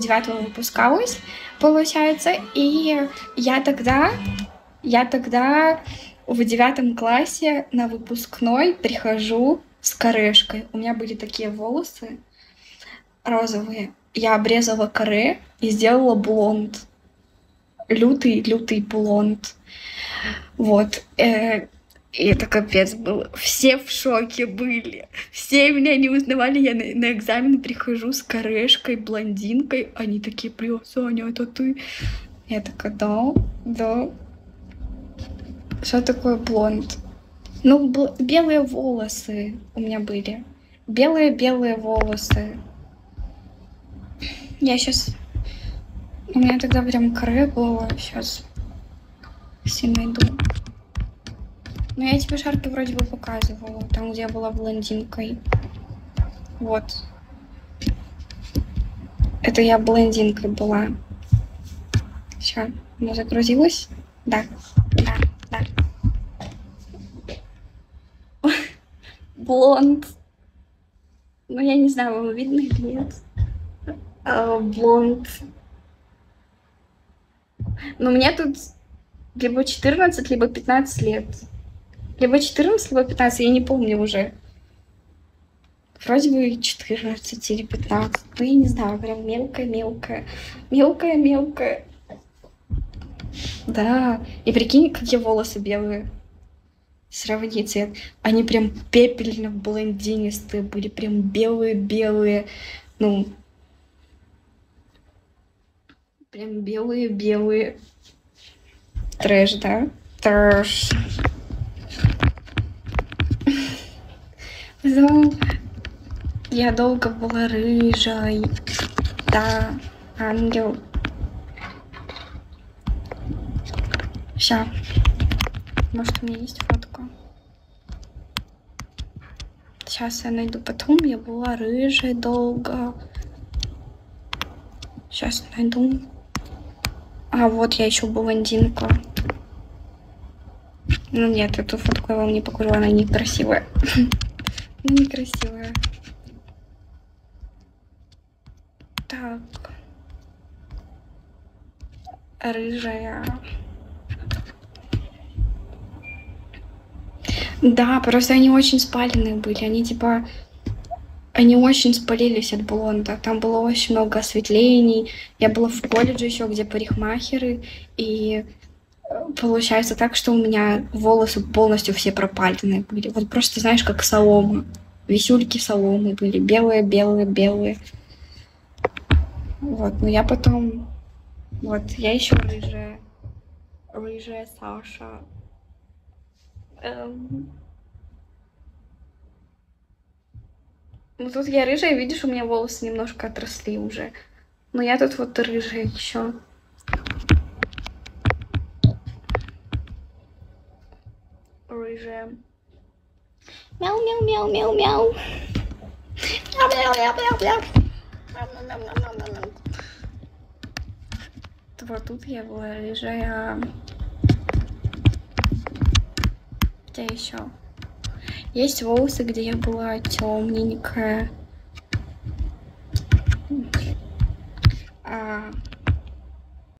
девятого выпускалась, получается, и я тогда, я тогда в девятом классе на выпускной прихожу с корешкой. У меня были такие волосы розовые. Я обрезала коре и сделала блонд. Лютый, лютый блонд. Вот. И это капец был. Все в шоке были. Все меня не узнавали. Я на, на экзамен прихожу с корешкой, блондинкой. Они такие, бля, Соня, это ты? Я такая, да, да. Что такое блонд? Ну, бл- белые волосы у меня были. Белые-белые волосы. Я сейчас... У меня тогда прям коре было. Сейчас все найду. Ну, я тебе шарки вроде бы показывала, там, где я была блондинкой. Вот. Это я блондинкой была. Все, она загрузилась? Да, да, да. Блонд. Ну, я не знаю, вам видно или нет. А, блонд. Но мне тут либо 14, либо 15 лет. Либо 14, либо 15, я не помню уже. Вроде бы 14 или 15. Ну, я не знаю, прям мелкая-мелкая. Мелкая-мелкая. Да. И прикинь, какие волосы белые. Сравни цвет. Они прям пепельно-блондинистые были. Прям белые-белые. Ну, прям белые-белые. Трэш, да? Трэш. Потом я долго была рыжей. Да, ангел. Все. Может, у меня есть фотка? Сейчас я найду. Потом я была рыжей долго. Сейчас найду. А, вот я еще блондинка. Ну нет, эту фотку я вам не покажу, она некрасивая. Некрасивая. Так. Рыжая. Да, просто они очень спаленные были. Они типа... Они очень спалились от блонда. Там было очень много осветлений. Я была в колледже еще, где парикмахеры. И получается так, что у меня волосы полностью все пропаленные были. Вот просто, знаешь, как солома. Висюльки соломы были. Белые, белые, белые. Вот, но я потом... Вот, я еще рыжая. Рыжая Саша. Эм... Ну тут я рыжая, видишь, у меня волосы немножко отросли уже. Но я тут вот рыжая еще. Рыжая. Мяу, мяу, мяу, мяу, мяу. Мяу, мяу, мяу, мяу, мяу. Вот тут я была рыжая. Где еще? Есть волосы, где я была темненькая. А,